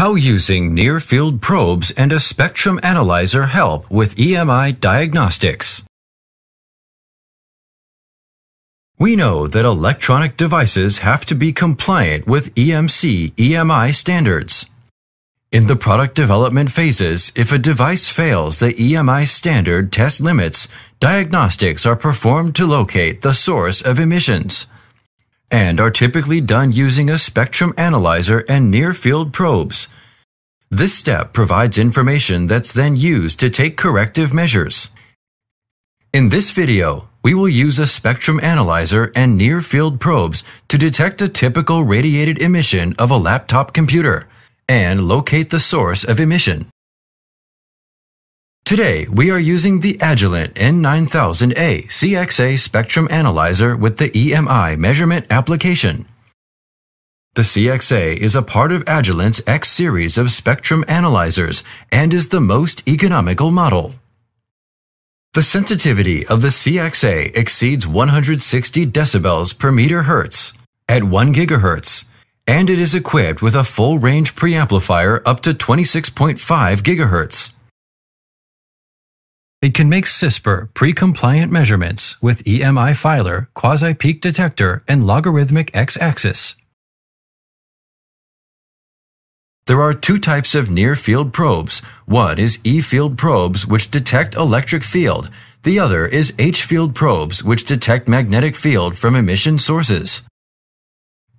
How using near-field probes and a spectrum analyzer help with EMI diagnostics. We know that electronic devices have to be compliant with EMC EMI standards. In the product development phases, if a device fails the EMI standard test limits, diagnostics are performed to locate the source of emissions and are typically done using a spectrum analyzer and near-field probes. This step provides information that's then used to take corrective measures. In this video, we will use a spectrum analyzer and near-field probes to detect a typical radiated emission of a laptop computer and locate the source of emission. Today, we are using the Agilent N9000A CXA spectrum analyzer with the EMI measurement application. The CXA is a part of Agilent's X series of spectrum analyzers and is the most economical model. The sensitivity of the CXA exceeds 160 decibels per meter hertz at 1 gigahertz, and it is equipped with a full range preamplifier up to 26.5 gigahertz. It can make CISPR pre-compliant measurements with EMI filter, quasi-peak detector, and logarithmic x-axis. There are two types of near-field probes. One is E-field probes which detect electric field. The other is H-field probes which detect magnetic field from emission sources.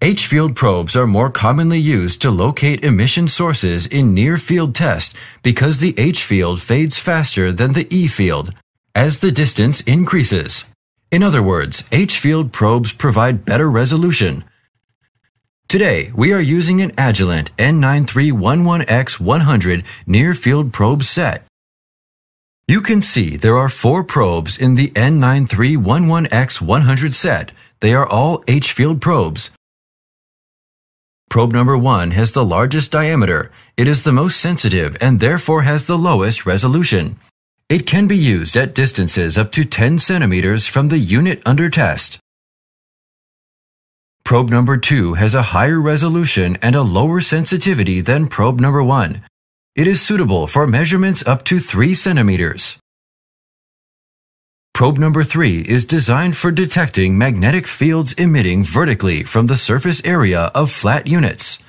H-field probes are more commonly used to locate emission sources in near-field tests because the H-field fades faster than the E-field as the distance increases. In other words, H-field probes provide better resolution. Today, we are using an Agilent N9311X100 near-field probe set. You can see there are four probes in the N9311X100 set. They are all H-field probes. Probe number 1 has the largest diameter. It is the most sensitive and therefore has the lowest resolution. It can be used at distances up to 10 centimeters from the unit under test. Probe number 2 has a higher resolution and a lower sensitivity than probe number 1. It is suitable for measurements up to 3 centimeters. Probe number 3 is designed for detecting magnetic fields emitting vertically from the surface area of flat units.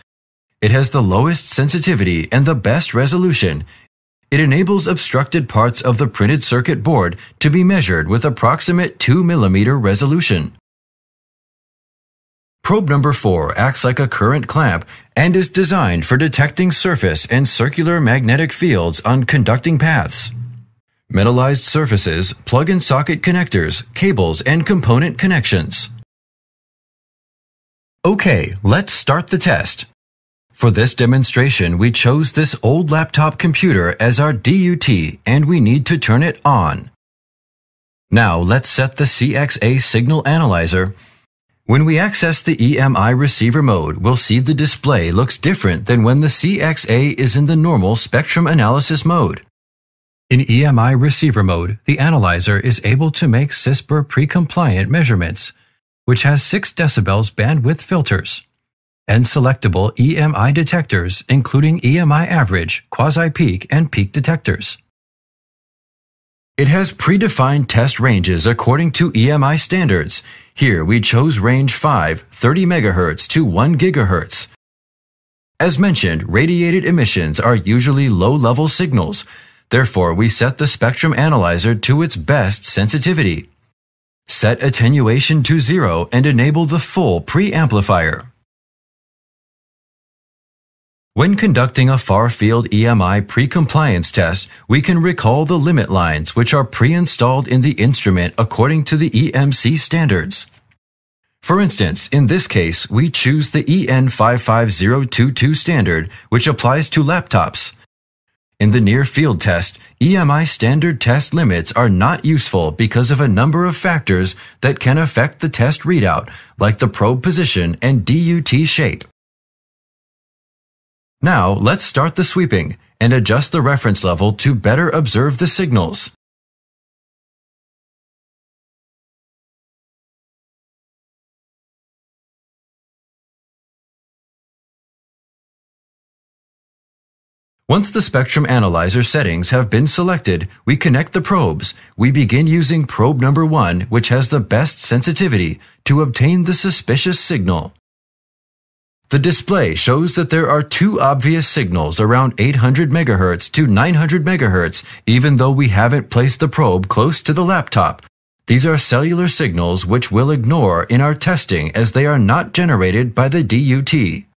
It has the lowest sensitivity and the best resolution. It enables obstructed parts of the printed circuit board to be measured with approximate 2 mm resolution. Probe number 4 acts like a current clamp and is designed for detecting surface and circular magnetic fields on conducting paths metallized surfaces, plug-in socket connectors, cables, and component connections. Okay, let's start the test. For this demonstration, we chose this old laptop computer as our DUT and we need to turn it on. Now let's set the CXA signal analyzer. When we access the EMI receiver mode, we'll see the display looks different than when the CXA is in the normal spectrum analysis mode. In EMI receiver mode, the analyzer is able to make CISPR pre-compliant measurements, which has 6 decibels bandwidth filters, and selectable EMI detectors including EMI average, quasi-peak, and peak detectors. It has predefined test ranges according to EMI standards. Here we chose range 5, 30 MHz to 1 GHz. As mentioned, radiated emissions are usually low-level signals, Therefore, we set the spectrum analyzer to its best sensitivity. Set attenuation to zero and enable the full preamplifier. When conducting a far-field EMI pre-compliance test, we can recall the limit lines which are pre-installed in the instrument according to the EMC standards. For instance, in this case, we choose the EN55022 standard, which applies to laptops, in the near field test, EMI standard test limits are not useful because of a number of factors that can affect the test readout, like the probe position and DUT shape. Now, let's start the sweeping and adjust the reference level to better observe the signals. Once the spectrum analyzer settings have been selected, we connect the probes. We begin using probe number 1, which has the best sensitivity, to obtain the suspicious signal. The display shows that there are two obvious signals around 800 MHz to 900 MHz, even though we haven't placed the probe close to the laptop. These are cellular signals which we'll ignore in our testing as they are not generated by the DUT.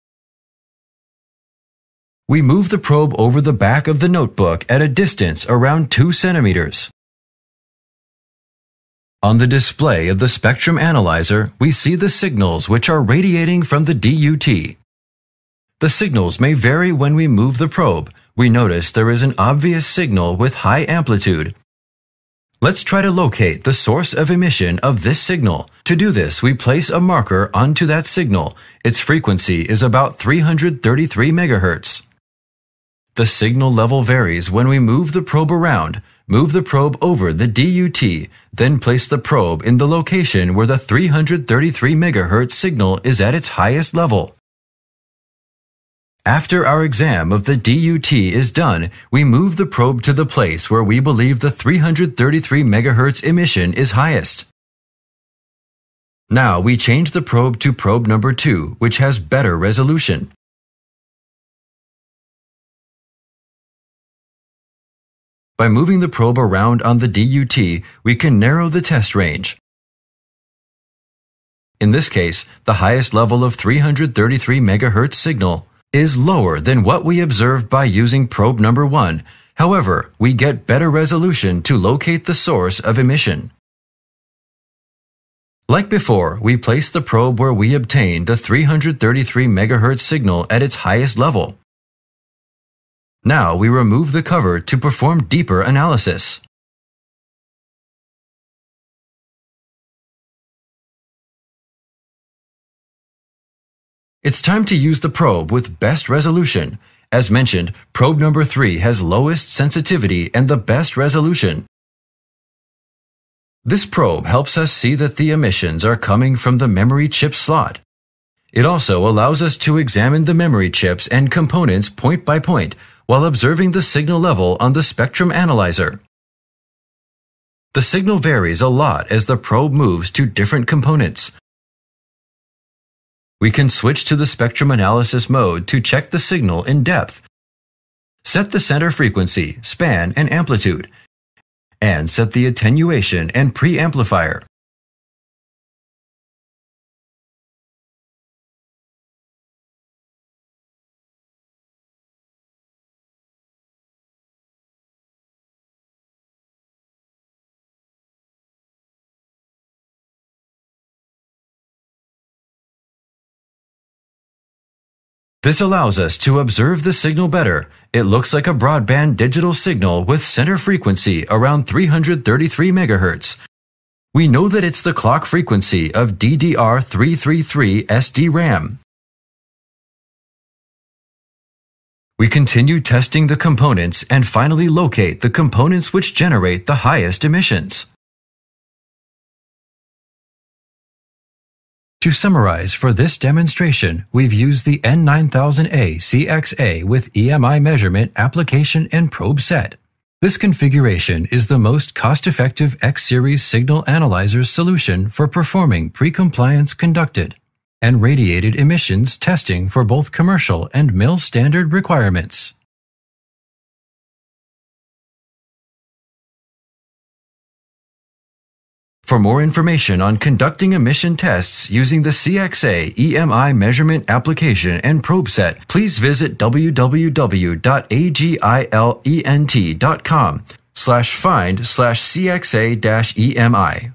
We move the probe over the back of the notebook at a distance around 2 centimeters. On the display of the spectrum analyzer, we see the signals which are radiating from the DUT. The signals may vary when we move the probe. We notice there is an obvious signal with high amplitude. Let's try to locate the source of emission of this signal. To do this, we place a marker onto that signal. Its frequency is about 333 MHz. The signal level varies when we move the probe around. Move the probe over the DUT, then place the probe in the location where the 333 MHz signal is at its highest level. After our exam of the DUT is done, we move the probe to the place where we believe the 333 MHz emission is highest. Now we change the probe to probe number 2, which has better resolution. By moving the probe around on the DUT, we can narrow the test range. In this case, the highest level of 333 MHz signal is lower than what we observed by using probe number 1. However, we get better resolution to locate the source of emission. Like before, we place the probe where we obtained the 333 MHz signal at its highest level. Now we remove the cover to perform deeper analysis. It's time to use the probe with best resolution. As mentioned, probe number 3 has lowest sensitivity and the best resolution. This probe helps us see that the emissions are coming from the memory chip slot. It also allows us to examine the memory chips and components point by point while observing the signal level on the spectrum analyzer. The signal varies a lot as the probe moves to different components. We can switch to the spectrum analysis mode to check the signal in depth. Set the center frequency, span, and amplitude, and set the attenuation and preamplifier. This allows us to observe the signal better. It looks like a broadband digital signal with center frequency around 333 MHz. We know that it's the clock frequency of DDR333 SD-RAM. We continue testing the components and finally locate the components which generate the highest emissions. To summarize, for this demonstration, we've used the N9000A CXA with EMI measurement application and probe set. This configuration is the most cost-effective X-Series signal analyzer solution for performing pre-compliance conducted and radiated emissions testing for both commercial and MIL standard requirements. For more information on conducting emission tests using the CXA EMI measurement application and probe set, please visit www.agilent.com slash find slash CXA-EMI.